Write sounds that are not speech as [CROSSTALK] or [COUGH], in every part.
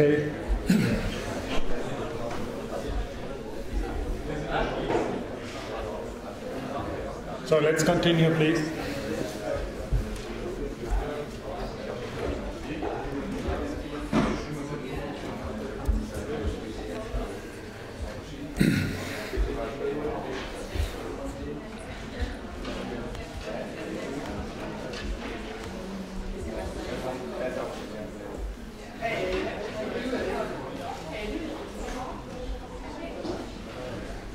Okay. So let's continue, please.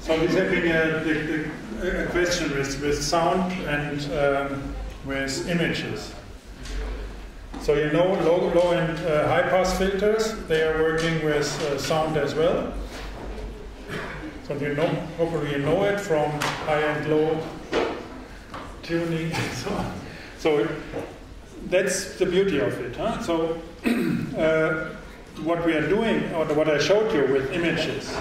So this has been a, the, a question with, with sound and um, with images. So you know low, low and uh, high pass filters, they are working with uh, sound as well. So you know, hopefully you know it from high and low tuning and [LAUGHS] so on. So that's the beauty of it. Huh? So [CLEARS THROAT] uh, what we are doing, or what I showed you with images,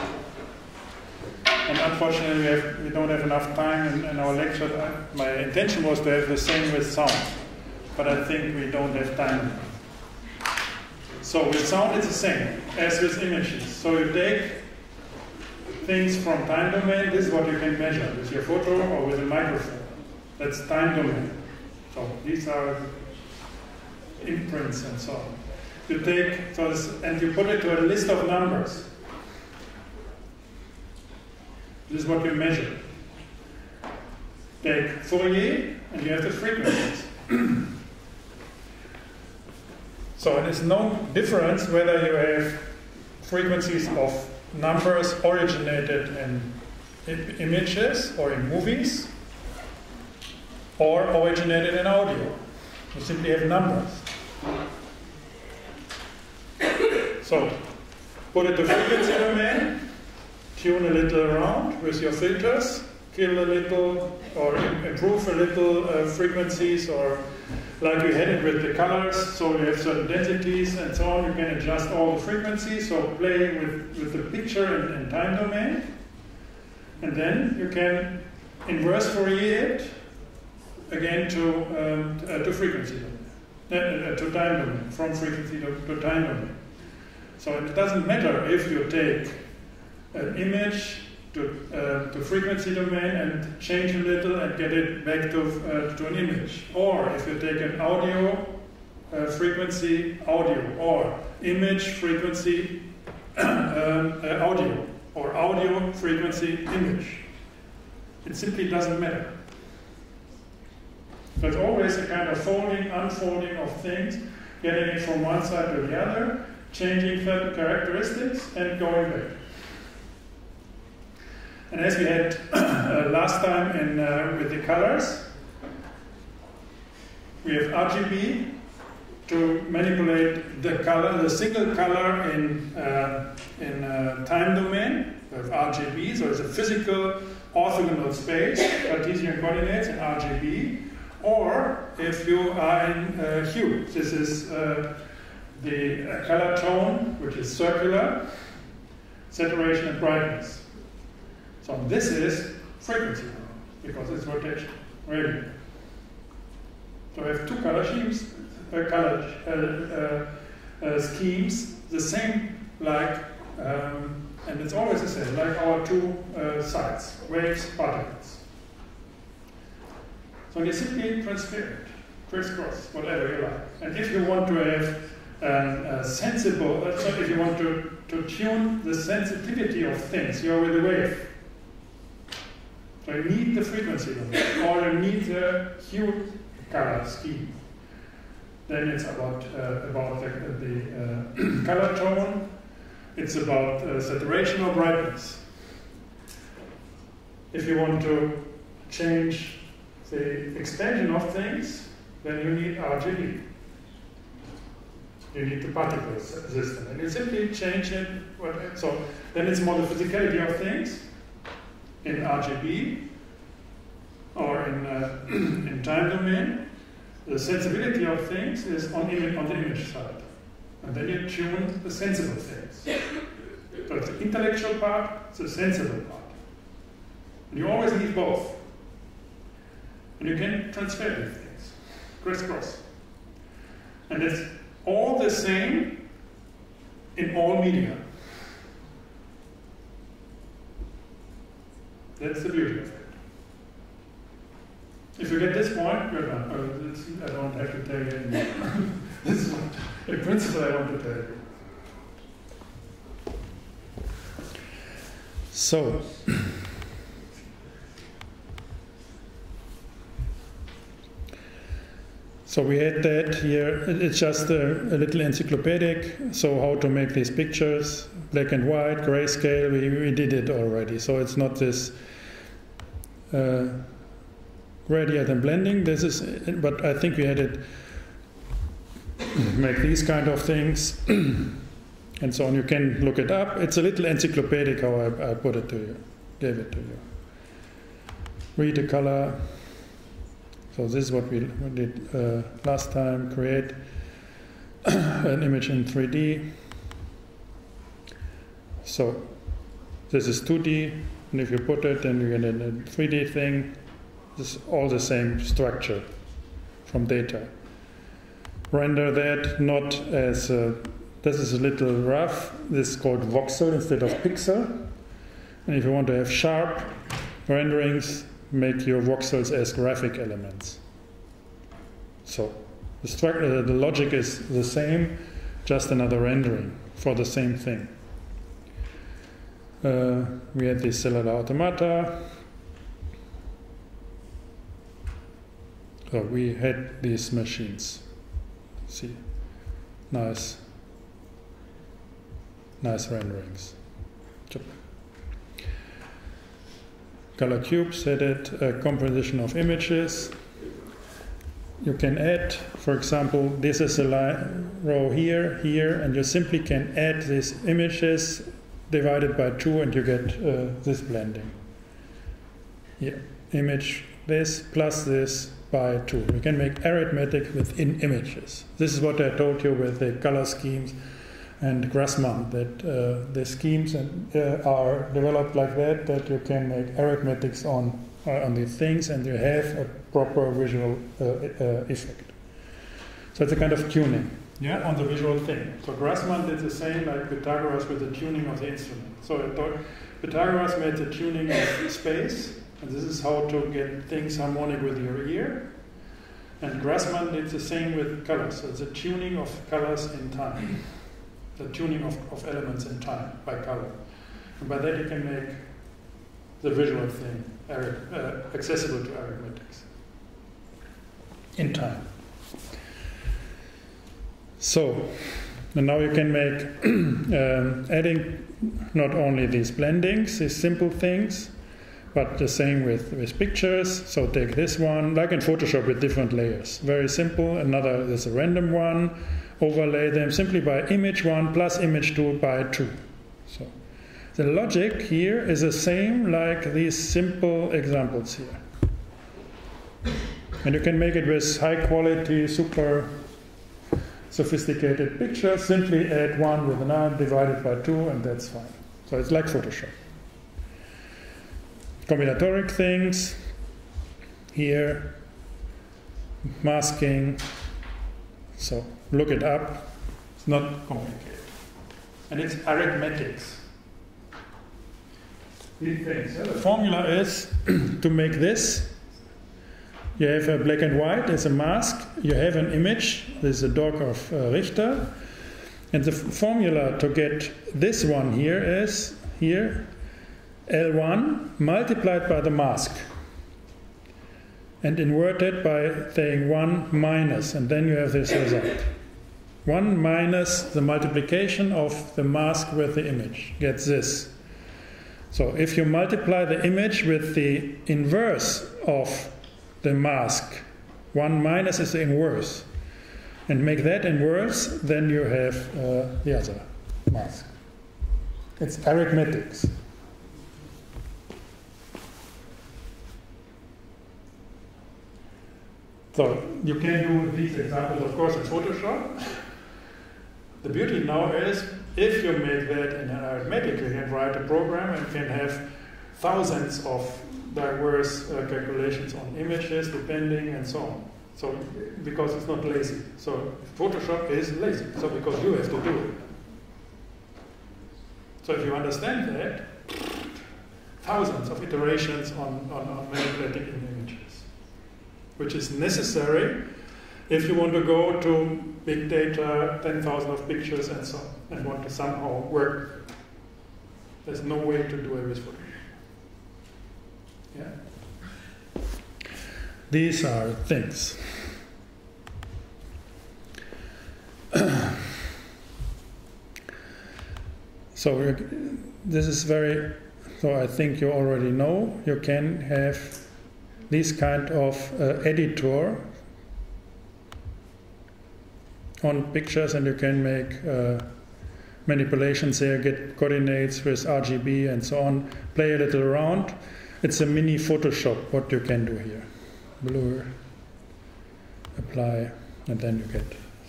and unfortunately, we, have, we don't have enough time in, in, our lecture. My intention was to have the same with sound, but I think we don't have time. So with sound, it's the same as with images. So you take things from time domain. This is what you can measure with your photo or with a microphone. That's time domain. So these are imprints and so on. You take this, and you put it to a list of numbers. This is what you measure. Take Fourier, and you have the frequencies. So there's no difference whether you have frequencies of numbers originated in images or in movies or originated in audio. You simply have numbers. So, put it to frequency domain, tune a little around with your filters, kill a little or improve a little uh, frequencies or like we had it with the colors, so you have certain densities and so on, you can adjust all the frequencies, so play with, with the picture and, and time domain. And then you can inverse Fourier it again to, um, uh, to frequency domain, uh, to time domain, from frequency to, to time domain. So it doesn't matter if you take an image to, uh, to frequency domain and change a little and get it back to, uh, to an image. Or if you take an audio uh, frequency audio or image frequency [CLEARS THROAT] um, audio or audio frequency image. It simply doesn't matter. There's always a kind of folding, unfolding of things, getting it from one side to the other, changing characteristics and going back. And as we had [CLEARS THROAT] uh, last time in, uh, with the colors, we have RGB to manipulate the color, the single color in, uh, in uh, time domain. We have RGB, so it's a physical orthogonal space, Cartesian coordinates in RGB. Or if you are in uh, hue, this is uh, the color tone, which is circular, saturation and brightness. So this is frequency because it's rotation, radial. So we have two color schemes, uh, color uh, uh, uh, schemes, the same like, um, and it's always the same, like our two uh, sides, waves, particles. So you simply transfer it, crisscross, whatever you like. And if you want to have a sensible, uh, so if you want to, to tune the sensitivity of things, you're with the wave. You need the frequency or you need the hue color scheme. Then it's about, uh, about the, the uh, [CLEARS THROAT] color tone, it's about uh, saturation or brightness. If you want to change the expansion of things, then you need RGB. You need the particle system. And you simply change it. So then it's more the physicality of things in RGB or in, uh, [CLEARS THROAT] in time domain, the sensibility of things is on, on the image side. And then you tune the sensible things. So it's the intellectual part, the sensible part. And you always need both. And you can transfer these things, crisscross. And it's all the same in all media. That's the beauty. If you get this point, you're done. I don't have to tell you anymore. [LAUGHS] this is the principle I want to tell you. So, so we had that here. It's just a, a, little encyclopedic. So how to make these pictures, black and white, grayscale. We, we did it already. So it's not this uh, gradient and blending. This is, but I think we had it [CLEARS THROAT] make these kind of things. [CLEARS THROAT] and so on. You can look it up. It's a little encyclopedic how I, I put it to you, gave it to you. Read the color. So this is what we did uh, last time. Create [CLEARS THROAT] an image in 3D. So this is 2D, and if you put it, you get a 3D thing. Is all the same structure from data. Render that not as a this is a little rough. This is called voxel instead of pixel. And if you want to have sharp renderings, make your voxels as graphic elements. So the, uh, the logic is the same, just another rendering for the same thing. Uh, we had these cellular automata. So we had these machines. See, nice nice renderings. Color cubes added a composition of images. You can add, for example, this is a row here, here, and you simply can add these images divided by two and you get uh, this blending. Yeah, image this plus this by two. You can make arithmetic within images. This is what I told you with the color schemes and Grassmann that uh, the schemes and, uh, are developed like that that you can make arithmetics on uh, on these things and you have a proper visual uh, uh, effect. So it's a kind of tuning, yeah, on the visual thing. So Grassmann did the same like Pythagoras with the tuning of the instrument. So Pythagoras made the tuning of space, and this is how to get things harmonic with your ear. And Grassmann did the same with colors. So it's a tuning of colors in time the tuning of, of elements in time by color. And by that you can make the visual thing uh, accessible to arithmetics in time. So, now you can make [CLEARS THROAT] um, adding not only these blendings, these simple things, but the same with, with pictures. So take this one, like in Photoshop with different layers. Very simple. Another is a random one overlay them simply by image 1 plus image 2 by 2. So the logic here is the same like these simple examples here. And you can make it with high quality, super sophisticated picture, Simply add 1 with an R divided by 2 and that's fine. So it's like Photoshop. Combinatoric things here, masking. So look it up. It's not complicated. And it's arithmetics. The formula is [CLEARS THROAT] to make this. You have a black and white as a mask. You have an image. This is a dog of uh, Richter. And the formula to get this one here is here L1 multiplied by the mask and inverted by saying 1 minus, and then you have this result. 1 minus the multiplication of the mask with the image gets this. So if you multiply the image with the inverse of the mask, 1 minus is the inverse, and make that inverse, then you have uh, the other mask. It's arithmetics. So you can do these examples, of course, in Photoshop. The beauty now is if you make that in an arithmetic, you can write a program and can have thousands of diverse uh, calculations on images, depending, and so on. So, because it's not lazy. So, Photoshop is lazy. So, because you have to do it. So if you understand that, thousands of iterations on, on, on manipulating images, which is necessary if you want to go to big data, 10,000 of pictures and so on, and want to somehow work. There's no way to do it with Photoshop. Yeah? These are things. [CLEARS THROAT] so this is very so I think you already know you can have this kind of uh, editor on pictures and you can make uh, manipulations there, get coordinates with RGB and so on, play a little around. It's a mini Photoshop what you can do here. Blur, apply, and then you get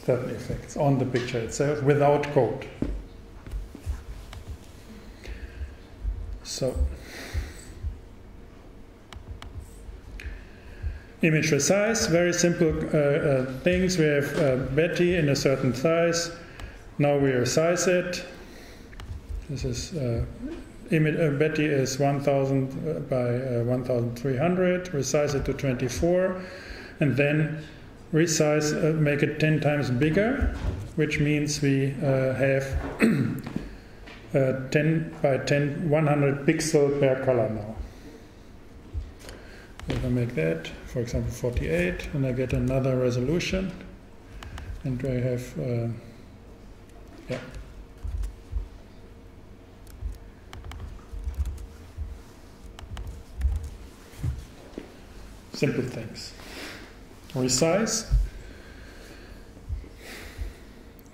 certain effects on the picture itself without code. So, image resize, very simple uh, uh, things. We have uh, Betty in a certain size. Now we resize it. This is uh, image, uh, Betty is 1000 uh, by 1300. Resize it to 24, and then resize, make it 10 times bigger, which means we have. [CLEARS THROAT] 10 by 10, 100 pixel per color now. If I make that, for example, 48, and I get another resolution, and I have, uh, yeah. Simple things. Resize.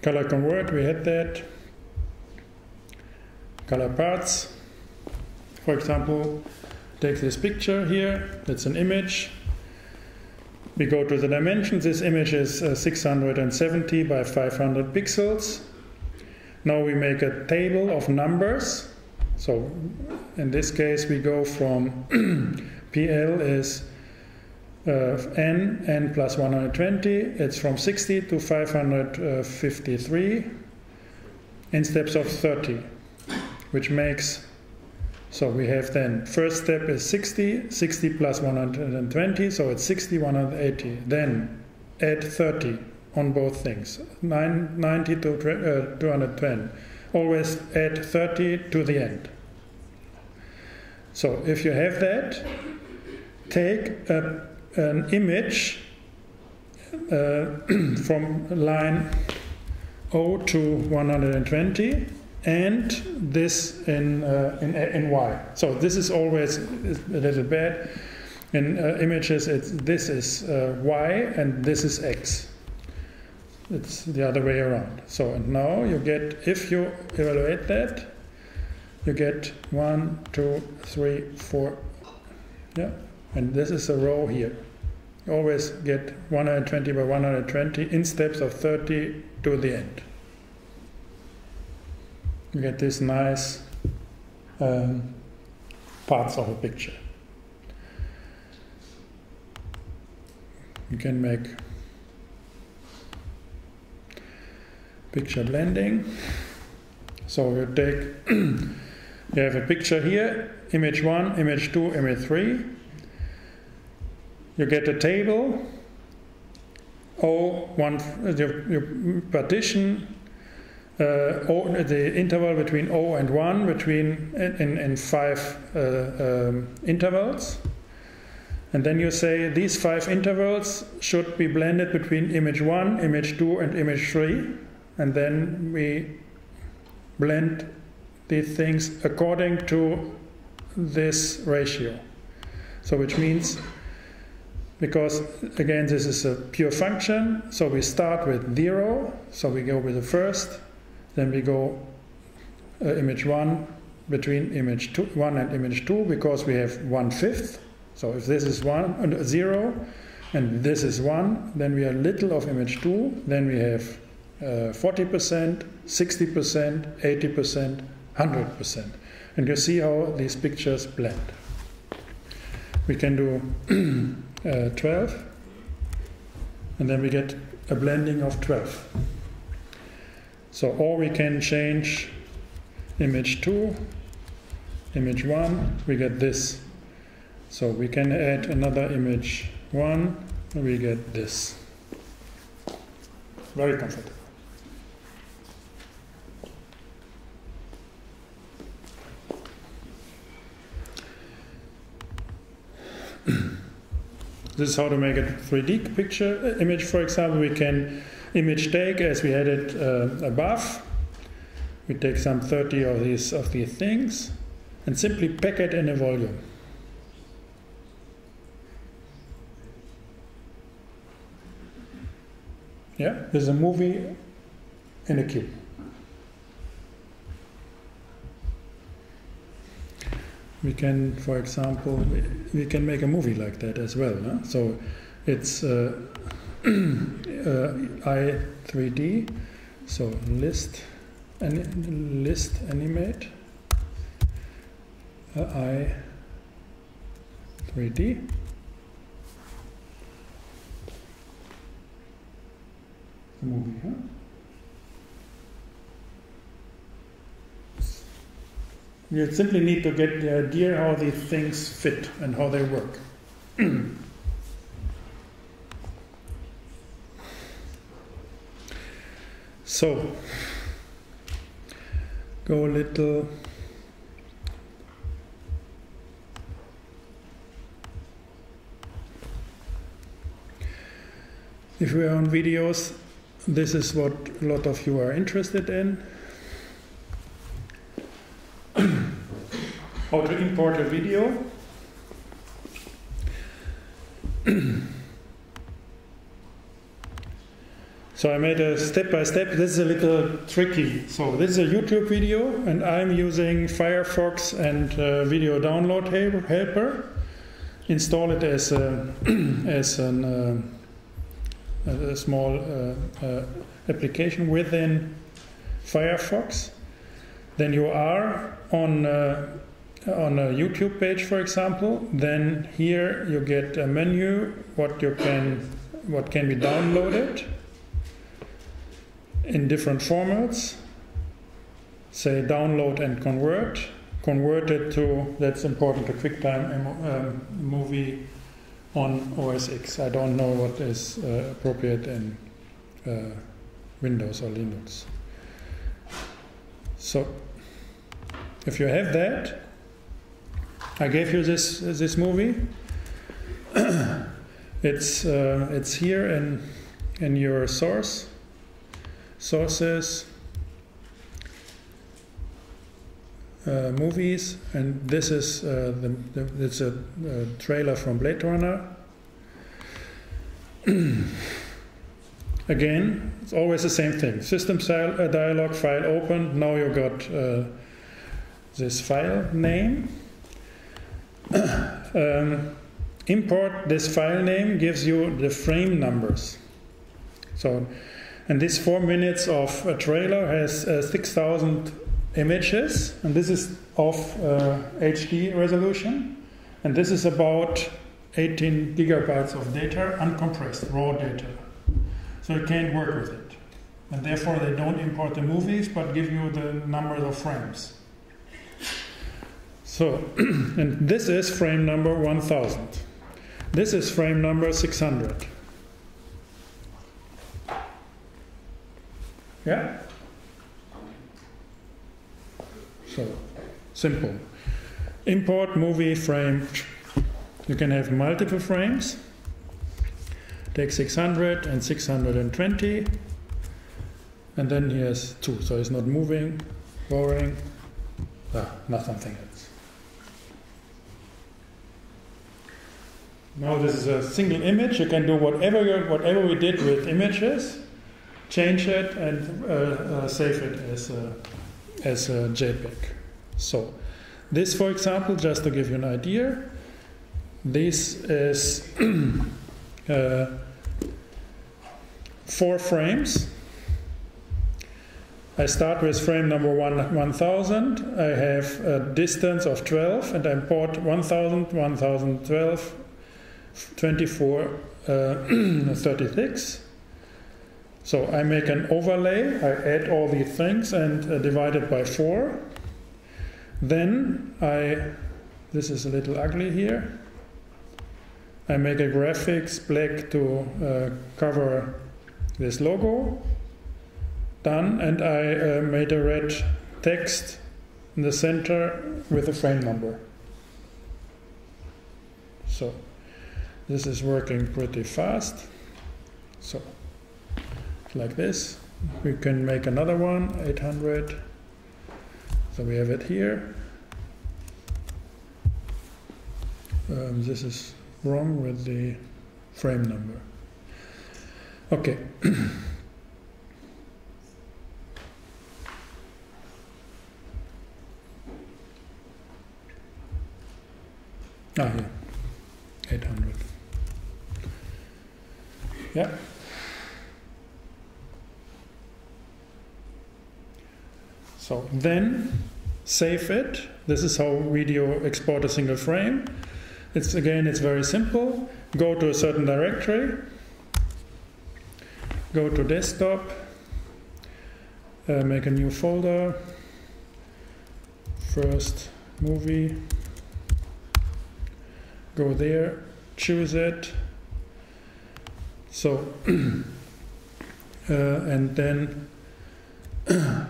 Color convert, we had that color parts. For example, take this picture here, that's an image. We go to the dimensions, this image is uh, 670 by 500 pixels. Now we make a table of numbers. So in this case, we go from [CLEARS THROAT] PL is n, n plus 120. It's from 60 to 553 in steps of 30 which makes so we have then first step is 60 60 plus 120 so it's 60 180 then add 30 on both things 90 to uh, 210 always add 30 to the end so if you have that take a, an image uh, [CLEARS THROAT] from line 0 to 120 and this in, uh, in, in Y. So this is always a little bad. In uh, images, it's, this is uh, Y and this is X. It's the other way around. So and now you get, if you evaluate that, you get one, two, three, four, yeah, and this is a row here. You always get 120 by 120 in steps of 30 to the end you get these nice um, parts of a picture. You can make picture blending. So you take, [CLEARS THROAT] you have a picture here, image 1, image 2, image 3. You get a table, O, one, you, you partition uh, o, the interval between O and 1 between in, in five uh, um, intervals. And then you say these five intervals should be blended between image 1, image 2, and image 3. And then we blend these things according to this ratio. So, which means, because again, this is a pure function, so we start with 0, so we go with the first, then we go uh, image 1 between image two, 1 and image 2 because we have 1 fifth. So if this is 1, uh, 0 and this is 1, then we are little of image 2. Then we have uh, 40%, 60%, 80%, 100%. And you see how these pictures blend. We can do [CLEARS THROAT] uh, 12, and then we get a blending of 12. So, or we can change image 2, image 1, we get this. So we can add another image 1, we get this. Very comfortable. [CLEARS THROAT] this is how to make a 3D picture uh, image, for example. We can image take as we had it uh, above. We take some 30 of these of these things and simply pack it in a volume. Yeah, there's a movie in a cube. We can, for example, we can make a movie like that as well. So it's uh, uh, I 3D. So list, and list animate. Uh, I 3D. The movie, huh? You simply need to get the idea how these things fit and how they work. [CLEARS THROAT] so, go a little. If we are on videos, this is what a lot of you are interested in. How to import a video. so I made a step by step. This is a little tricky. So this is a YouTube video, and I'm using Firefox and uh, Video Download Helper. Install it as a, [CLEARS THROAT] as an, uh, a small uh, uh, application within Firefox. Then you are on uh, on a YouTube page, for example, then here you get a menu what you can what can be downloaded in different formats. Say download and convert. Convert it to that's important to QuickTime um, movie on OS X. I don't know what is uh, appropriate in uh, Windows or Linux. So if you have that, I gave you this this movie. [CLEARS THROAT] it's uh, it's here in in your source sources uh, movies, and this is uh, the, the, it's a, a, trailer from Blade Runner. [CLEARS THROAT] Again, it's always the same thing. System uh, dialog file opened. Now you got uh, this file name um, import this file name gives you the frame numbers. So, and this four minutes of a trailer has uh, 6,000 images, and this is of uh, HD resolution, and this is about 18 gigabytes of data, uncompressed, raw data. So you can't work with it. And therefore, they don't import the movies, but give you the numbers of frames. So, [CLEARS THROAT] and this is frame number 1000. This is frame number 600. Yeah? So, simple. Import movie frame. You can have multiple frames. Take 600 and 620. And then here's two. So it's not moving, boring. Ah, not something Now this is a single image. You can do whatever you, whatever we did with images, change it and uh, uh, save it as a, as a JPEG. So this, for example, just to give you an idea, this is [CLEARS THROAT] uh, four frames. I start with frame number one, 1000. I have a distance of 12 and I import 1000, 1012, 24, uh, [CLEARS THROAT] 36. So I make an overlay, I add all these things and uh, divide it by 4. Then I, this is a little ugly here. I make a graphics black to uh, cover this logo. Done, and I uh, made a red text in the center with a frame number. So this is working pretty fast. So like this. We can make another one, 800. So we have it here. Um, this is wrong with the frame number. Okay. [COUGHS] ah, yeah. 800. Yeah. So then save it. This is how video export a single frame. It's again, it's very simple. Go to a certain directory, go to desktop, uh, make a new folder, first movie, go there, choose it. So, [CLEARS THROAT] uh, and then [CLEARS THROAT]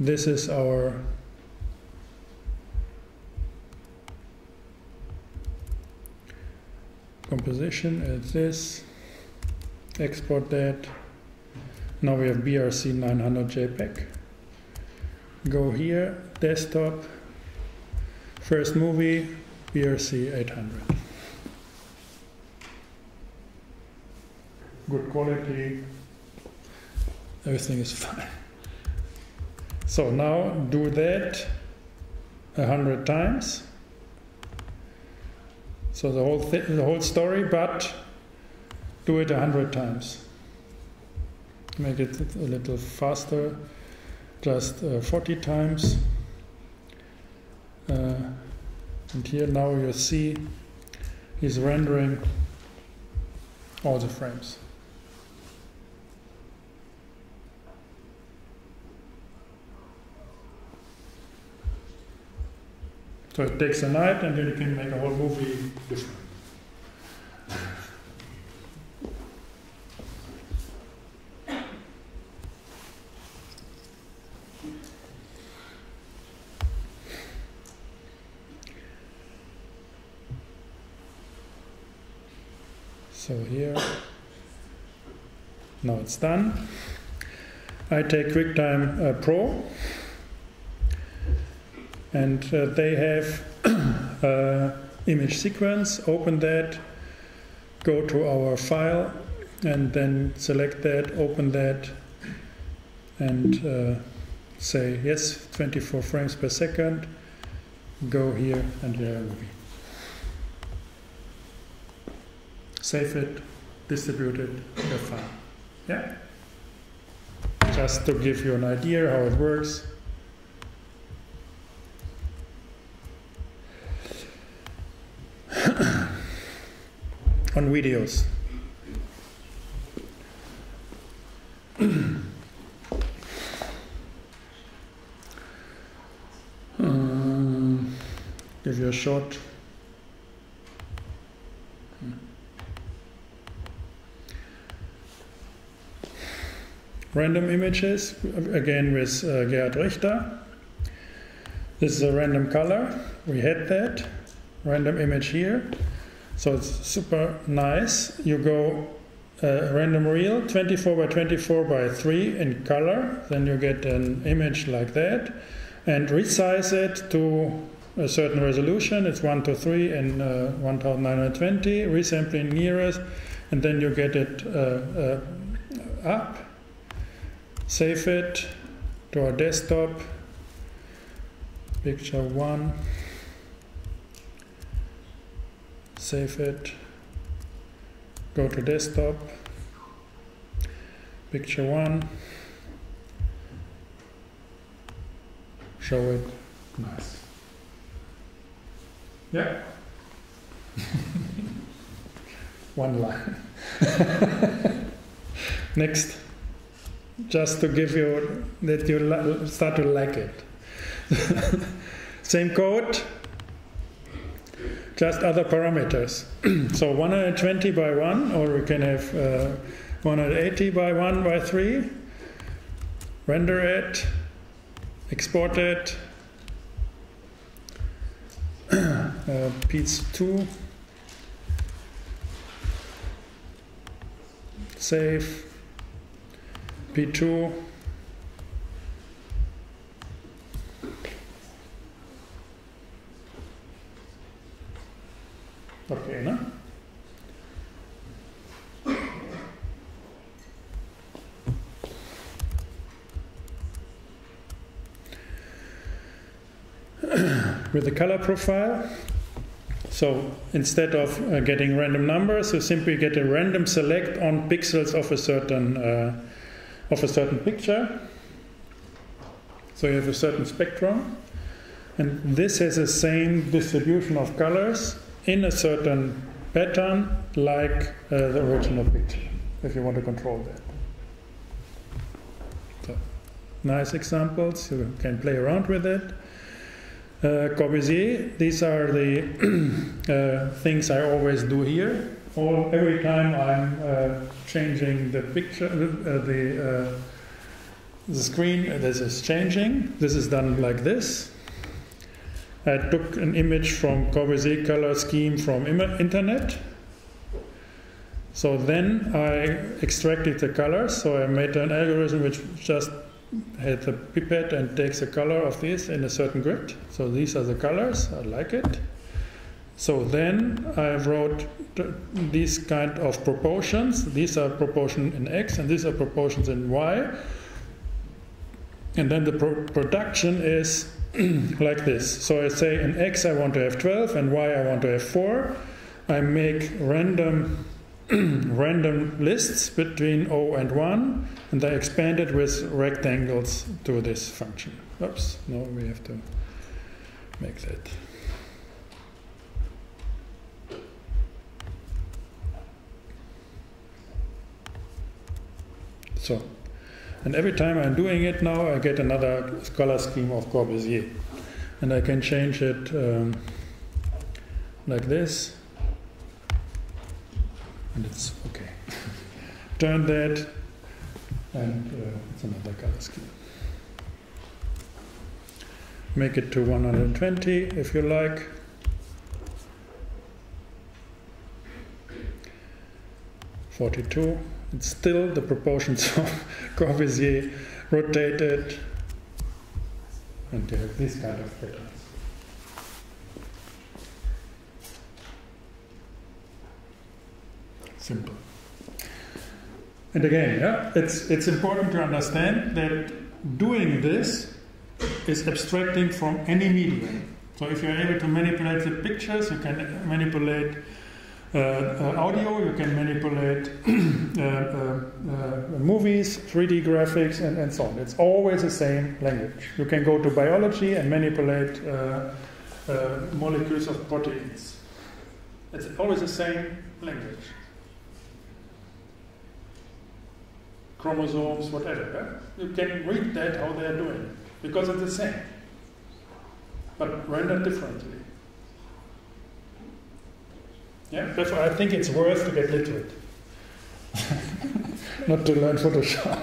this is our composition it's this export that. Now we have BRC 900 JPEG. Go here desktop first movie BRC 800 good quality everything is fine so now do that a hundred times. So the whole th- the whole story, but do it a hundred times. Make it a little faster, just uh, 40 times. Uh, and here now you see he's rendering all the frames. So it takes a night and then you can make a whole movie different. So here, now it's done. I take QuickTime uh, Pro and uh, they have [COUGHS] uh, image sequence open that go to our file and then select that open that and uh, say yes 24 frames per second go here and there a movie save it distribute it your file. Yeah? Just to give you an idea how it works on videos. [CLEARS THROAT] um, give you a short. Random images, again with uh, Gerhard Richter. This is a random color, we had that. Random image here. So it's super nice. You go uh, random real 24 by 24 by 3 in color, then you get an image like that, and resize it to a certain resolution. It's 1 to 3 in uh, 1920, resampling nearest, and then you get it uh, uh, up, save it to our desktop, picture 1 save it, go to desktop, picture one, show it, nice. Yeah. [LAUGHS] one line. [LAUGHS] Next, just to give you that you start to like it. [LAUGHS] Same code, just other parameters. [CLEARS THROAT] so 120 by 1, or we can have uh, 180 by 1 by 3. Render it, export it, [CLEARS THROAT] uh, piece 2, save, P2, No? With the color profile, so instead of uh, getting random numbers, you simply get a random select on pixels of a certain uh, of a certain picture. So you have a certain spectrum, and this has the same distribution of colors in a certain pattern like uh, the original picture, if you want to control that. So, nice examples, you can play around with it. Uh, Corbusier, these are the [CLEARS THROAT] uh, things I always do here. All, every time I'm uh, changing the picture, uh, the, uh, the screen, this is changing. This is done like this. I took an image from Corbusier color scheme from internet. So then I extracted the colors. So I made an algorithm which just had the pipette and takes the color of this in a certain grid. So these are the colors. I like it. So then I wrote these kind of proportions. These are proportion in x and these are proportions in y. And then the pro production is [CLEARS THROAT] like this. So I say in x I want to have 12 and y I want to have 4. I make random [CLEARS THROAT] random lists between 0 and 1 and I expand it with rectangles to this function. Oops, no, we have to make that. So and every time I'm doing it now, I get another color scheme of Corbusier. And I can change it um, like this. And it's okay. [LAUGHS] Turn that, and uh, it's another color scheme. Make it to 120 if you like. Forty-two. It's still the proportions [LAUGHS] of Corbusier rotated, and you have this kind of patterns. Simple. And again, yeah, it's it's important to understand that doing this is abstracting from any medium. So if you're able to manipulate the pictures, you can manipulate Uh, uh, audio, you can manipulate [CLEARS THROAT] uh, uh, movies, 3D graphics, and, and so on. It's always the same language. You can go to biology and manipulate molecules of proteins. It's always the same language. Chromosomes, whatever. You can read that how they are doing because it's the same, but rendered differently. Yeah, therefore I think it's worth to get literate. [LAUGHS] Not to learn Photoshop.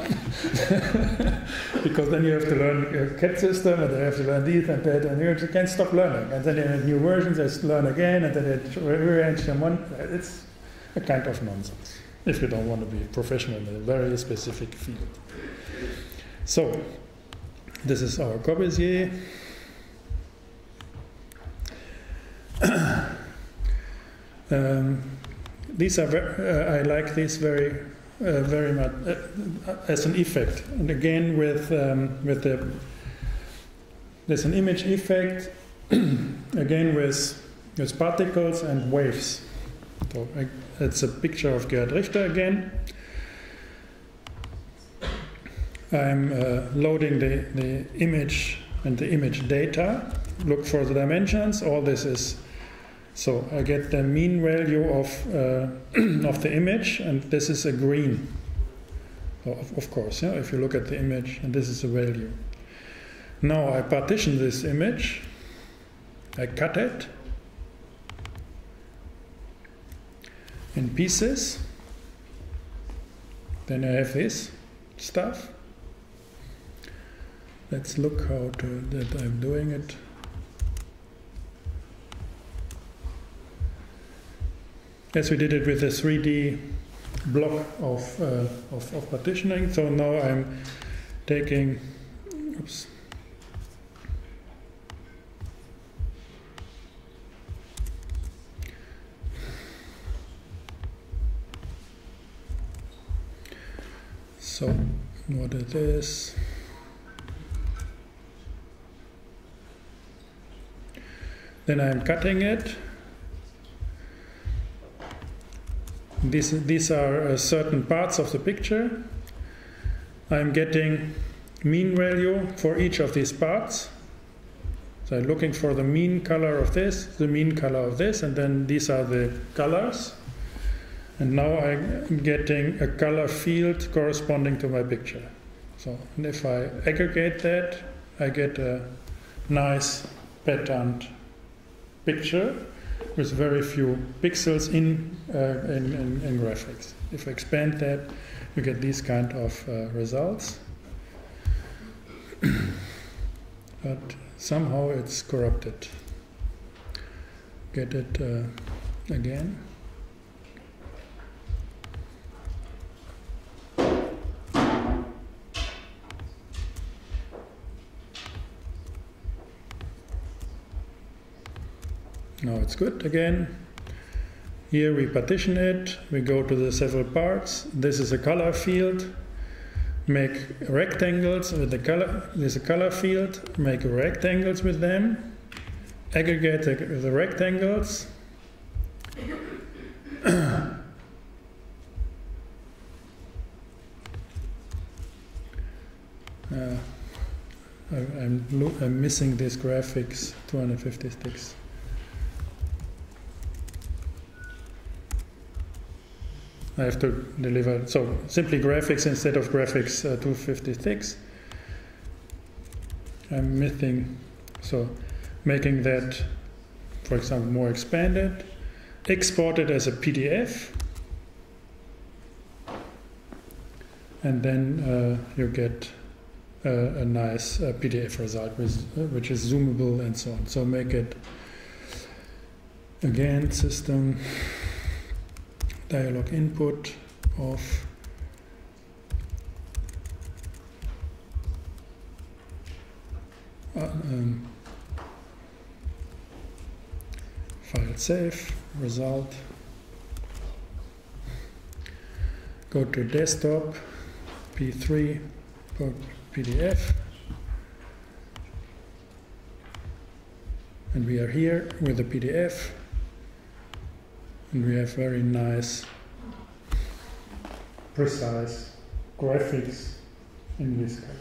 [LAUGHS] because then you have to learn a CAD system and then you have to learn this and that and you can't stop learning. And then you have new versions, you learn again and then you rearrange them one. It's a kind of nonsense if you don't want to be professional in a very specific field. So, this is our Corbusier. [CLEARS THROAT] Um, these are uh, I like these very uh, very much uh, as an effect, and again with um, with the there's an image effect [CLEARS THROAT] again with with particles and waves. So I, it's a picture of Gerhard Richter again. I'm uh, loading the, the image and the image data. Look for the dimensions. All this is so I get the mean value of, uh, [CLEARS THROAT] of the image, and this is a green. Of, of course, yeah, if you look at the image, and this is a value. Now I partition this image, I cut it in pieces. Then I have this stuff. Let's look how to, that I'm doing it. Yes, we did it with a 3D block of, uh, of, of partitioning. So now I'm taking, oops, So what it is. Then I'm cutting it. These, these are uh, certain parts of the picture. I'm getting mean value for each of these parts. So I'm looking for the mean color of this, the mean color of this, and then these are the colors. And now I'm getting a color field corresponding to my picture. So if I aggregate that, I get a nice patterned picture with very few pixels in, uh, in, in, in, graphics. If I expand that, you get these kind of uh, results. [CLEARS THROAT] but somehow it's corrupted. Get it uh, again. Now it's good again. Here we partition it, we go to the several parts. This is a color field. Make rectangles with the color, there's a color field, make rectangles with them. Aggregate the, the rectangles. [COUGHS] uh, I, am I'm, I'm missing this graphics 256. I have to deliver, so simply graphics instead of graphics uh, 256. I'm missing, so making that, for example, more expanded, export it as a PDF, and then uh, you get a, a nice uh, PDF result, with, uh, which is zoomable and so on. So make it again system dialog input of uh, um, file save result go to desktop p3 pdf and we are here with the pdf and we have very nice, precise graphics in this color.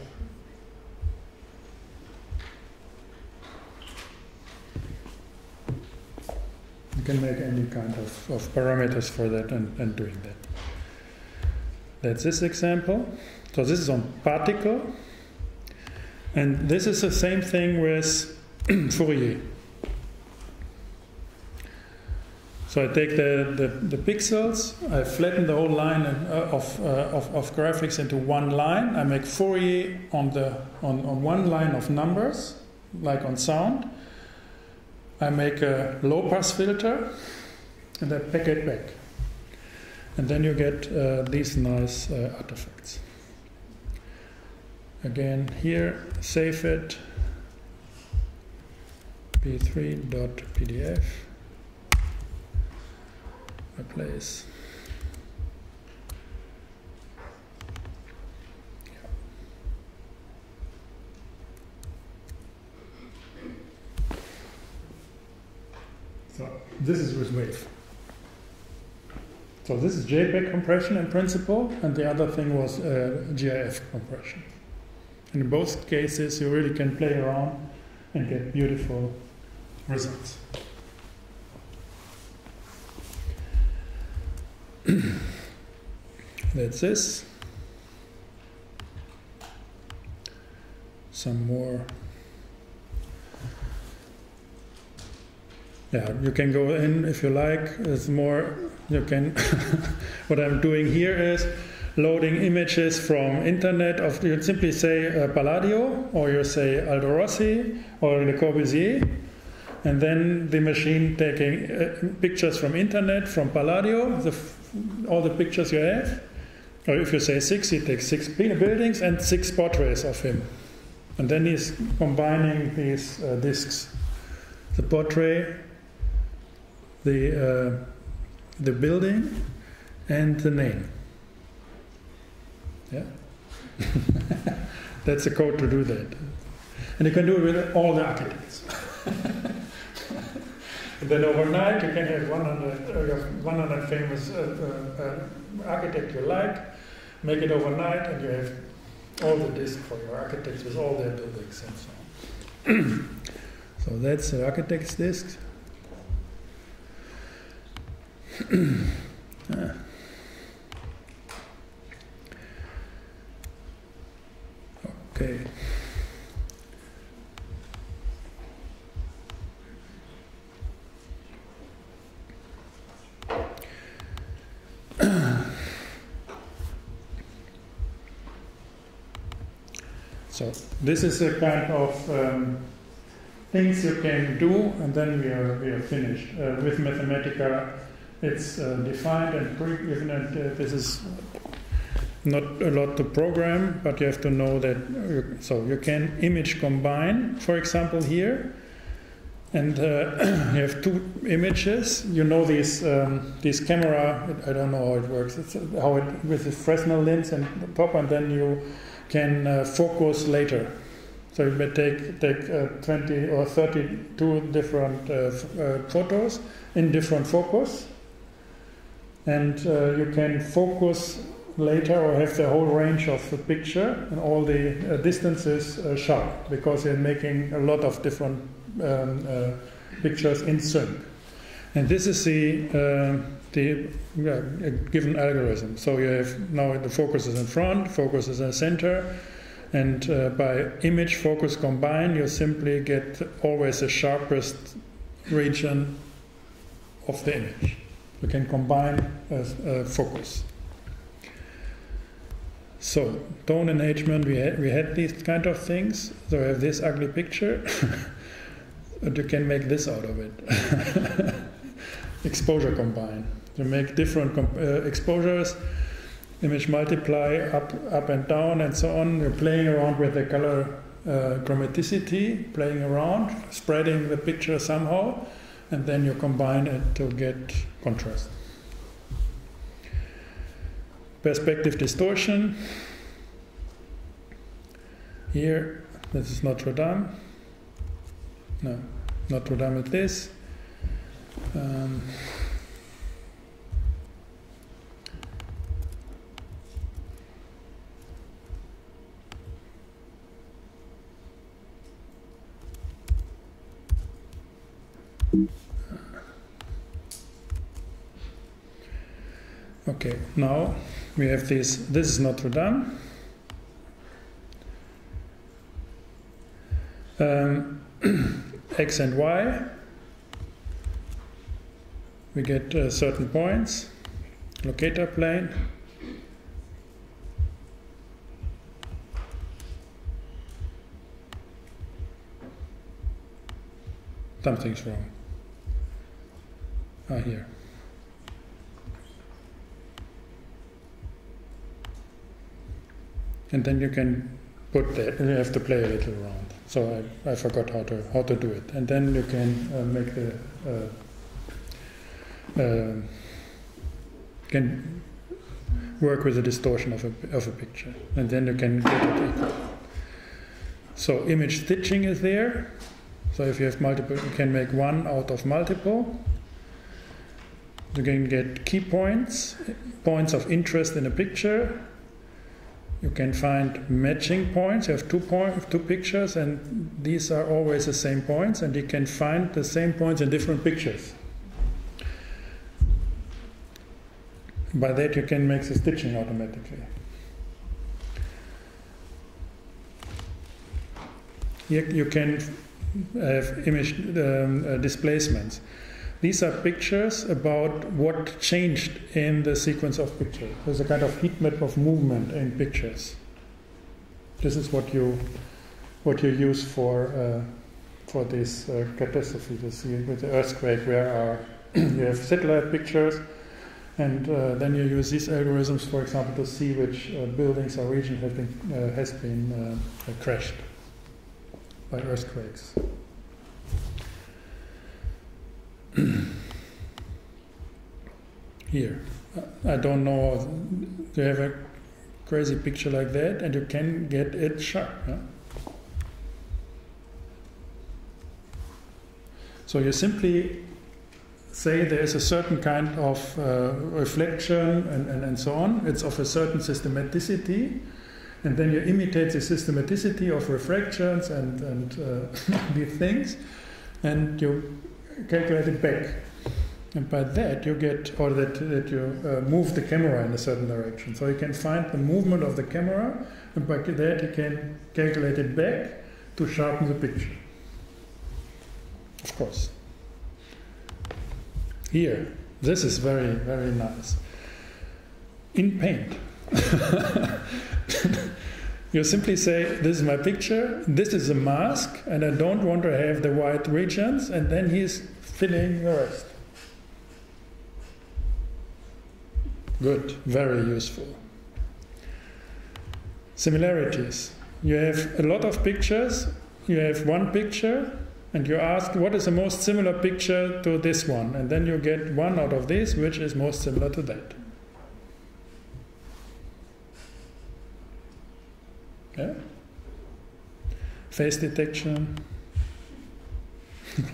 You can make any kind of, of parameters for that and, and doing that. That's this example. So this is on particle. And this is the same thing with [CLEARS THROAT] Fourier. So I take the, the, the, pixels, I flatten the whole line uh, of, uh, of, of, graphics into one line. I make Fourier on, the, on, on one line of numbers, like on sound. I make a low pass filter and I pack it back. And then you get uh, these nice uh, artifacts. Again, here, save it, p3.pdf a place. So this is with wave. So this is JPEG compression in principle, and the other thing was uh, GIF compression. In both cases, you really can play around and get beautiful results. [CLEARS THROAT] That's this. Some more yeah, you can go in if you like. It's more, you can, [LAUGHS] what I'm doing here is loading images from internet of, you simply say uh, Palladio, or you say Aldo Rossi, or Le Corbusier, and then the machine taking uh, pictures from internet, from Palladio, the, all the pictures you have, or if you say six, he takes six buildings and six portraits of him. And then he's combining these uh, discs the portrait, the, uh, the building, and the name. Yeah? [LAUGHS] That's the code to do that. And you can do it with all the architects. [LAUGHS] and then overnight you can have 100, uh, 100 famous uh, uh, uh, architect you like, make it overnight, and you have all the disk for your architects with all their buildings and so on. [CLEARS THROAT] so that's the architect's disk. [CLEARS THROAT] ah. Okay. So this is a kind of um, things you can do, and then we are we are finished uh, with Mathematica. It's uh, defined and and uh, this is not a lot to program, but you have to know that. You, so you can image combine, for example, here, and uh, [CLEARS THROAT] you have two images. You know these um, this camera. I don't know how it works. It's how it with the Fresnel lens and the top, and then you can uh, focus later. So you may take take uh, 20 or 32 different uh, uh, photos in different focus, and uh, you can focus later or have the whole range of the picture and all the uh, distances sharp because you're making a lot of different um, pictures in sync. And this is the, uh, the yeah, given algorithm. So you have now the focus is in front, focus is in the center, and uh, by image focus combine, you simply get always the sharpest region of the image. You can combine focus. So tone enhancement, we had, we had these kind of things. So I have this ugly picture, [LAUGHS] but you can make this out of it. [LAUGHS] Exposure combine. You make different uh, exposures, image multiply up, up and down, and so on. You're playing around with the color uh, chromaticity, playing around, spreading the picture somehow, and then you combine it to get contrast. Perspective distortion. Here, this is Notre Dame. No, Notre Dame is this. Um, Okay, now we have this, this is Notre Dame. Um, [CLEARS THROAT] X and Y, we get uh, certain points, locator pane. Something's wrong. Ah, here. And then you can put that. You have to play a little around. So I, I forgot how to how to do it, and then you can uh, make the uh, uh, can work with the distortion of a of a picture, and then you can get it equal. So image stitching is there. So if you have multiple, you can make one out of multiple. You can get key points, points of interest in a picture, you can find matching points. You have two point, two pictures, and these are always the same points, and you can find the same points in different pictures. By that, you can make the stitching automatically. You, you can have image um, uh, displacements. These are pictures about what changed in the sequence of pictures. There's a kind of heat map of movement in pictures. This is what you what you use for uh, for this uh, catastrophe to see with the earthquake, where are [CLEARS THROAT] you have satellite pictures, and uh, then you use these algorithms, for example, to see which uh, buildings or region have been uh, has been uh, crashed by earthquakes. [CLEARS THROAT] Here, I don't know. You have a crazy picture like that, and you can get it sharp. Yeah? So you simply say there is a certain kind of uh, reflection and, and, and so on. It's of a certain systematicity, and then you imitate the systematicity of refractions and, and uh, [LAUGHS] these things, and you calculate it back. And by that you get, or that, that you uh, move the camera in a certain direction. So you can find the movement of the camera, and by that you can calculate it back to sharpen the picture. Of course. Here, this is very, very nice. Inpaint. [LAUGHS] you simply say, This is my picture, this is a mask, and I don't want to have the white regions, and then he's filling the rest. Good, very useful. Similarities. You have a lot of pictures, you have one picture, and you ask what is the most similar picture to this one, and then you get one out of this which is most similar to that. Yeah? Face detection. [LAUGHS]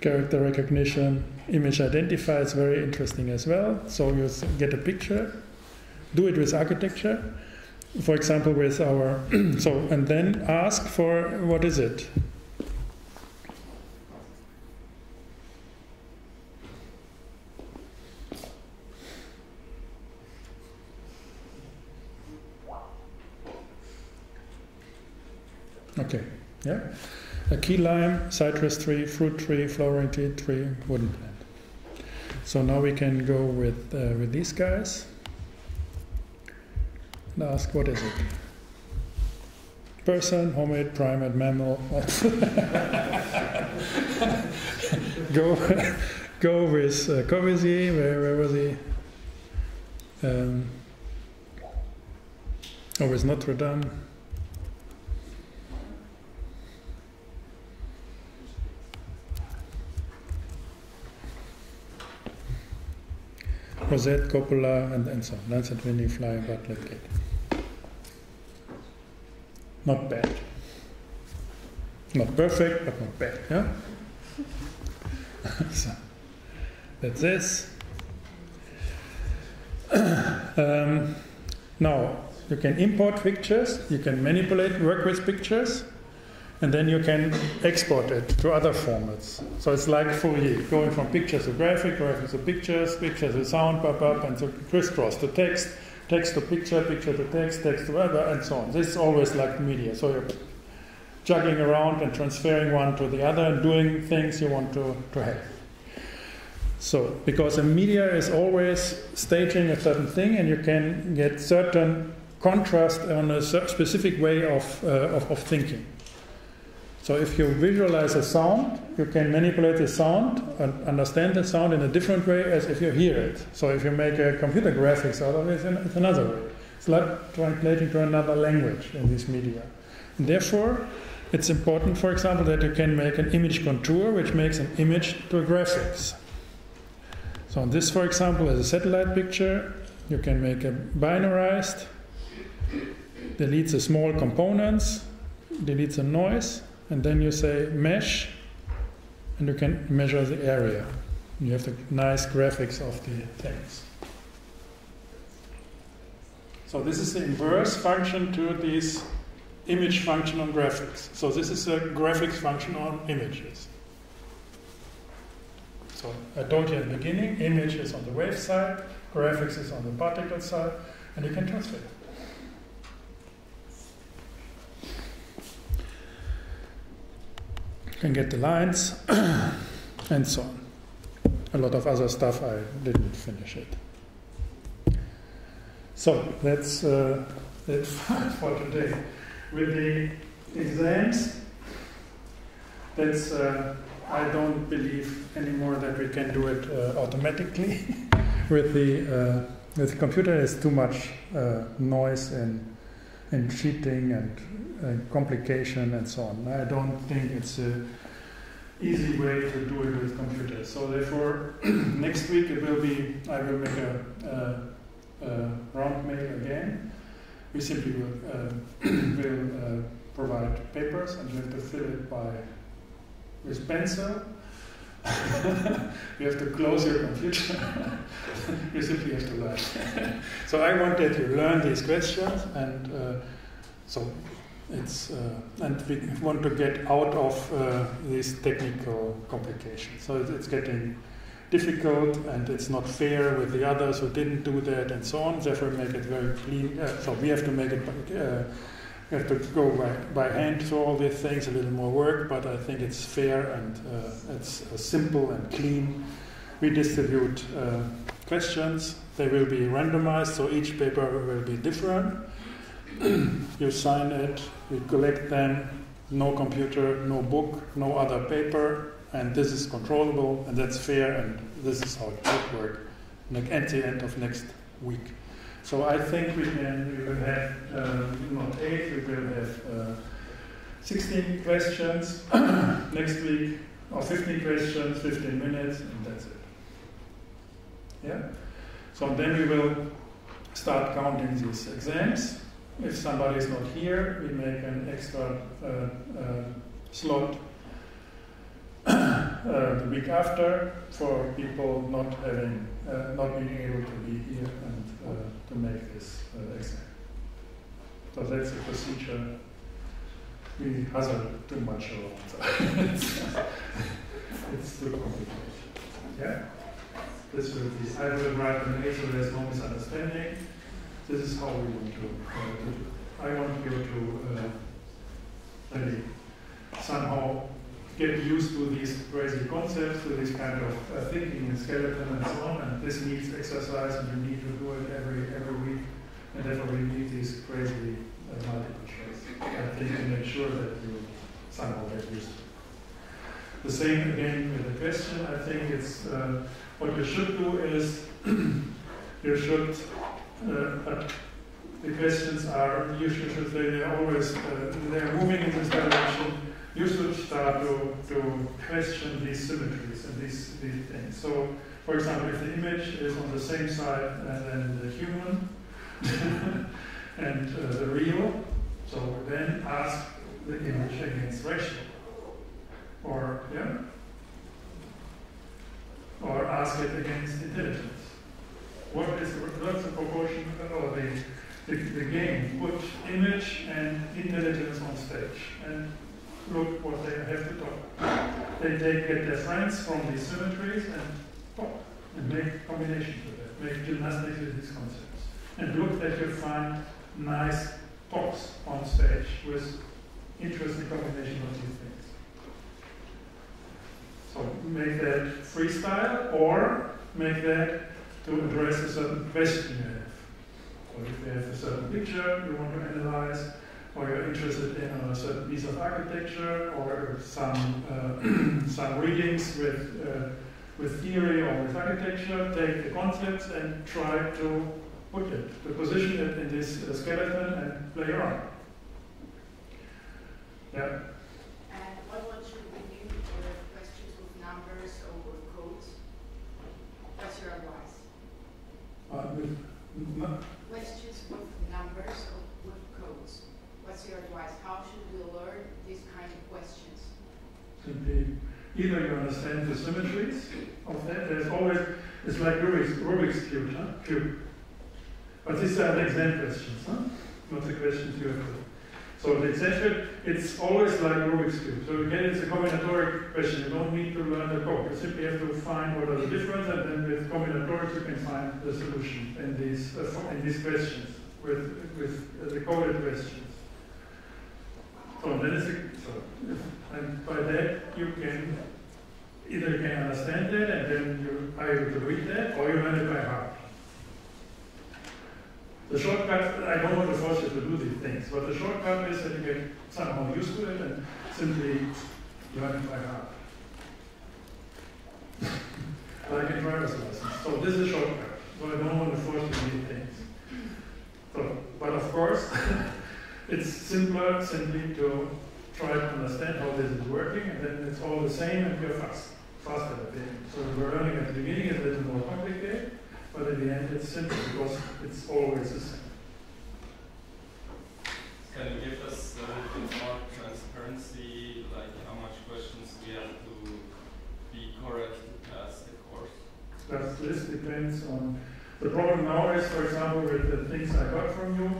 Character recognition, image identifier is very interesting as well. So you get a picture, do it with architecture. For example, with our [CLEARS THROAT] so and then ask for what is it? Okay, yeah a key lime, citrus tree, fruit tree, flowering tree, tree, woody plant. So now we can go with, uh, with these guys and ask what is it? Person, hominid, primate, mammal. [LAUGHS] go, go with uh, Corbusier, where, where was he? Um, oh, with Notre Dame. Rosette, cupola, and, and so on. Lancet, Winning, Fly, Bartlett, Gate. Not bad. Not perfect, but not bad, yeah? [LAUGHS] so, that's this. [CLEARS THROAT] um, now, you can import pictures, you can manipulate, work with pictures, and then you can export it to other formats. So it's like Fourier, going from pictures to graphic, graphics to pictures, pictures to sound, pop up, and so crisscross to text, text to picture, picture to text, text to other, and so on. This is always like media. So you're juggling around and transferring one to the other and doing things you want to, to have. So, because a media is always staging a certain thing, and you can get certain contrast on a specific way of, uh, of, of thinking. So if you visualize a sound, you can manipulate the sound and understand the sound in a different way as if you hear it. So if you make a computer graphics out of it, it's another way. It's like translating to another language in this media. And therefore, it's important, for example, that you can make an image contour, which makes an image to a graphics. So this, for example, is a satellite picture. You can make a binarized, deletes the small components, deletes the noise, and then you say mesh, and you can measure the area. You have the nice graphics of the things. So this is the inverse function to this image function on graphics. So this is a graphics function on images. So I told you at the beginning, image is on the wave side, graphics is on the particle side, and you can transfer it. Can get the lines, [CLEARS THROAT] and so on. A lot of other stuff I didn't finish it. So that's uh, [LAUGHS] it for today. With the exams, that's uh, I don't believe anymore that we can do it uh, automatically. [LAUGHS] with the uh, with the computer, there's too much uh, noise and and cheating and complication and so on. I don't think it's a easy way to do it with computers. So therefore, [CLEARS THROAT] next week it will be I will make a, a, a round mail again. We simply will, uh, [CLEARS THROAT] will uh, provide papers and you have to fill it by with pencil. [LAUGHS] you have to close your computer. [LAUGHS] you simply have to learn. [LAUGHS] so I want that you learn these questions, and uh, so it's uh, and we want to get out of uh, these technical complications. So it's getting difficult, and it's not fair with the others who didn't do that, and so on. Therefore, make it very clean. Uh, so we have to make it uh, you have to go by, by hand through all these things, a little more work, but I think it's fair and uh, it's uh, simple and clean. We distribute questions, they will be randomized, so each paper will be different. You sign it, you collect them, no computer, no book, no other paper, and this is controllable, and that's fair, and this is how it should work at the end of next week. So I think we can we will have uh, not eight, we will have uh, 16 questions [COUGHS] next week, or 15 questions, 15 minutes, and that's it. Yeah? So then we will start counting these exams. If somebody is not here, we make an extra uh, uh slot [COUGHS] uh, the week after for people not having, uh, not being able to be here and uh, to make this uh, exam. So that's the procedure. We hustle too much around. [LAUGHS] it's, it's too complicated. Yeah? This will be, I will write an A so there's no misunderstanding. This is how we want to, uh, I want you to uh, somehow get used to these crazy concepts, to this kind of uh, thinking and skeleton and so on, and this needs exercise and you need to do it every every week, and therefore we need these crazy uh, multiple choice. I think to make sure that you somehow get used to. The same again with the question, I think it's uh, what you should do is [CLEARS THROAT] you should uh, the questions are you should, say they're always uh, they're moving in this direction you should start to, to question these symmetries and these, these things. So, for example, if the image is on the same side as the human [LAUGHS] and uh, the real, so then ask the image against ratio. Or, yeah? Or ask it against intelligence. What is what's the proportion or the, the, the game? Put image and intelligence on stage. And look what they have to talk. They take, get their friends from these symmetries and talk and make combinations with it, make gymnastics with these concepts. And look that you find nice talks on stage with interesting combination of these things. So make that freestyle or make that to address a certain question you have. So if you have a certain picture you want to analyze, or you're interested in a certain piece of architecture or some uh, [CLEARS THROAT] some readings with uh, with theory or with architecture, take the concepts and try to put it, to position it in this skeleton and play around. Yeah. And what would you review for questions with numbers or codes? What's your advice? Uh, with, questions with numbers or with codes. What's your advice? How should we learn these kind of questions? Simply, either you understand the symmetries of that. There's always, it's like Rubik's, Rubik's cube, huh? cube. But these are the exam questions, huh? not the questions you have to. So the exam, it's always like Rubik's cube. So again, it's a combinatoric question. You don't need to learn the code. You simply have to find what are the differences, and then with combinatorics you can find the solution in these uh, in these questions with with uh, the coded questions. So then it's a, so And by that, you can either you can understand it and then you are able to read that, or you learn it by heart. The shortcut, I don't want to force you to do these things, but the shortcut is that you get somehow used to it and simply learn it by heart. [LAUGHS] like in driver's license. So this is a shortcut. So I don't want to force you to do things. So, but of course, [LAUGHS] it's simpler simply to try to understand how this is working, and then it's all the same, and you're fast, faster at the end. So we're learning at the beginning is a little more complicated, but in the end it's simple because it's always the same. Can you give us a little bit more transparency, like how much questions we have to be correct to pass the course? That this depends on the problem now is, for example, with the things I got from you.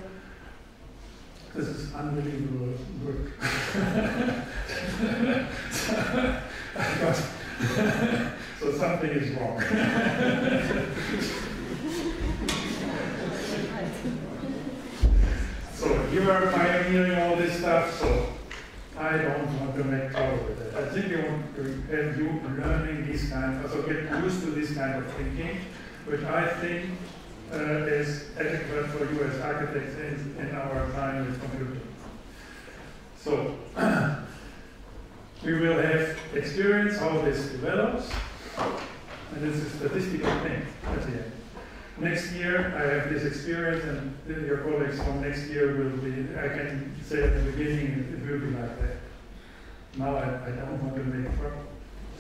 This is unbelievable work. [LAUGHS] [LAUGHS] I got so something is wrong. [LAUGHS] so you are pioneering all this stuff, so I don't want to make trouble with it. I think you want to have you learning this kind of, so get used to this kind of thinking, which I think uh, is adequate for you as architects in, in our time with computing. So [CLEARS THROAT] we will have experience how this develops, and this is a statistical thing at the end. Next year, I have this experience, and your colleagues from next year will be, I can say at the beginning, it will be like that. Now I, I don't want to make trouble.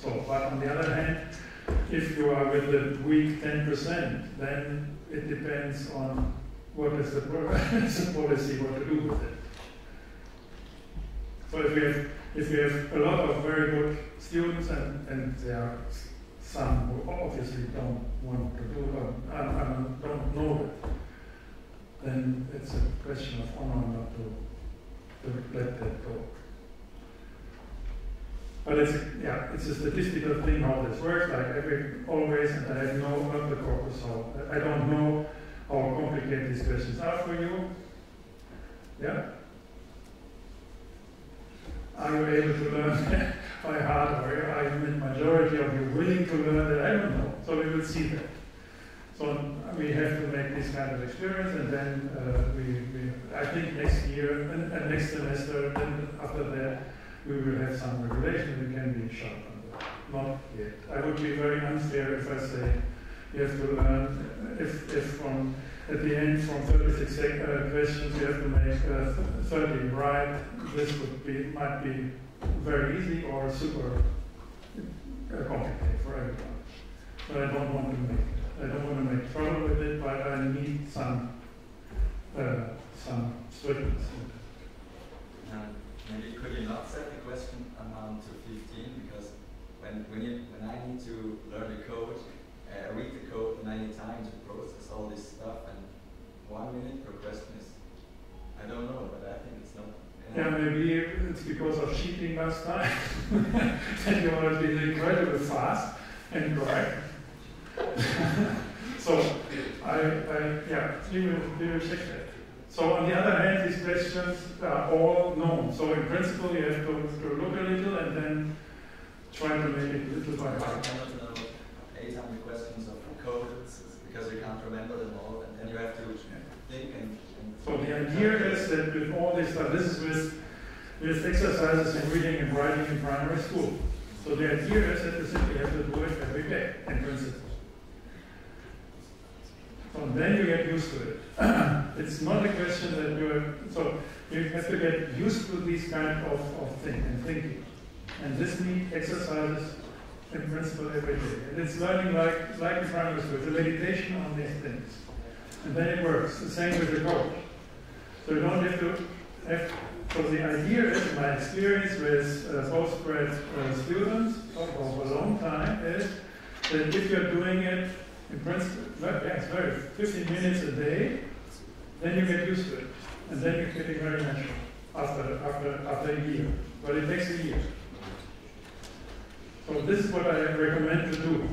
So, but on the other hand, if you are with the weak 10%, then it depends on what [LAUGHS] is the, policy, what to do with it. So if we have, if we have a lot of very good students, and, and there are some who obviously don't want to do uh, it, and, don't know it, then it's a question of honor not to, to let that go. But it's yeah, it's a statistical thing how this works. Like every always, and I have no not the corpus, so I don't know how complicated these questions are for you. Yeah. Are you able to learn [LAUGHS] by heart, or are you in majority of you willing to learn it? I don't know. So we will see that. So we have to make this kind of experience, and then uh, we, we, I think next year and, and next semester, then after that we will have some regulation, we can be sharp on that. Not yet. I would be very unfair if I say you have to learn, if, if from at the end from 36 uh, questions you have to make uh, 30 right, this would be, might be very easy or super uh, complicated for everyone. But I don't want to make I don't want to make trouble with it, but I need some uh, some strictness. Maybe could you not set the question amount to 15 because when when you when I need to learn the code, uh, read the code, and I need time to process all this stuff, and one minute per question is I don't know, but I think it's not. Yeah, maybe it's because of cheating last time. [LAUGHS] and you want to be incredibly fast and correct. [LAUGHS] so I, I yeah, we will, we will check that. So on the other hand, these questions are all known. So in principle, you have to, to look a little and then try to make it little by little. 800 questions of code because you can't remember them all, and then you have to think and, and So the idea is that with all this stuff, this is with, with exercises in reading and writing in primary school. So the idea is that you simply have to do it every day in principle. So then you get used to it. [CLEARS THROAT] it's not a question that you're, so you have to get used to these kind of, of thing and thinking. And this needs exercises in principle every day. And it's learning like, like in primary school, it's a meditation on these things. And then it works. The same with the coach. So you don't have to have, so the idea is, my experience with uh, postgrad uh, students over a long time is that if you're doing it in principle, yeah, it's very 15 minutes a day, then you get used to it. And then you're getting very natural after, after, after a year. But it takes a year. So this is what I recommend to do.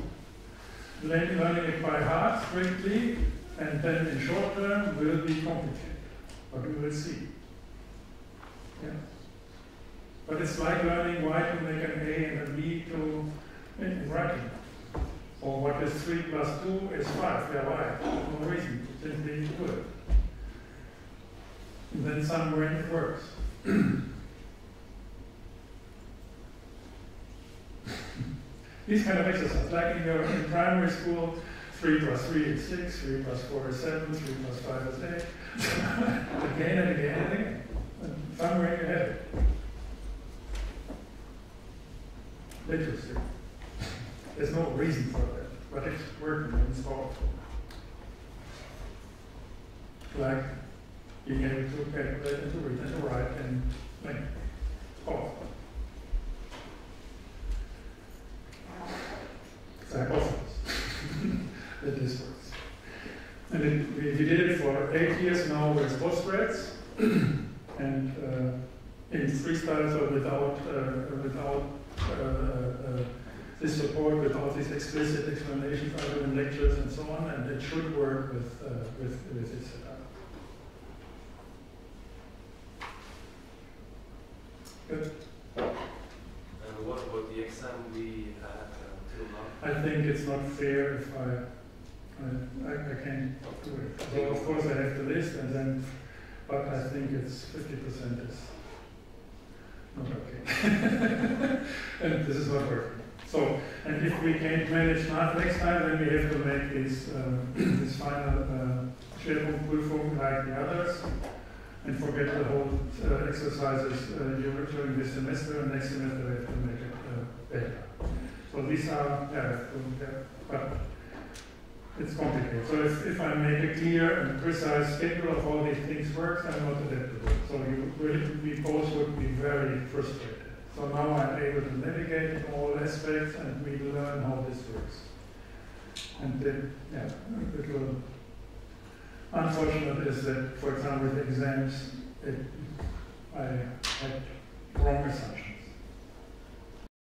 Learning it by heart strictly, and then in short term will be complicated. But we will see. Yeah. But it's like learning why to make an A and a B to in writing. Or what is three plus two is five. Yeah, why? No reason. Simply do it. And then somewhere it works. [CLEARS THROAT] These kind of exercises, like in your in primary school, three plus three is six, three plus four is seven, three plus five is eight. [LAUGHS] again and again and again. And somewhere you have it. Literacy. There's no reason for that, but it's working and it's powerful. Like being able to calculate and to read and to write and like powerful. Psychosis. that this works. And it, we, we did it for eight years now with postgrads [CLEARS THROAT] and uh, in freestyle, so without, uh, without uh, uh, this support, without these explicit explanations other than lectures and so on, and it should work with, uh, with, with this setup. Good. And what about the exam we had now? I think it's not fair if I, I, I, I can't do it. So of course I have the list and then, but I think it's fifty percent is not okay. [LAUGHS] and this is not working. So, and if we can't manage math next time, then we have to make this, uh, [CLEARS THROAT] this final uh, like the others and forget the whole uh, exercises uh, during this semester and next semester we have to make it uh, better. So these are, yeah, but it's complicated. So if, if I make a clear and precise schedule of all these things works, I'm not adaptable. So you really, we both would be very frustrated. So now I'm able to navigate in all aspects and we learn how this works. And then, yeah, a little unfortunate is that, for example, with exams, it, I had wrong assumptions.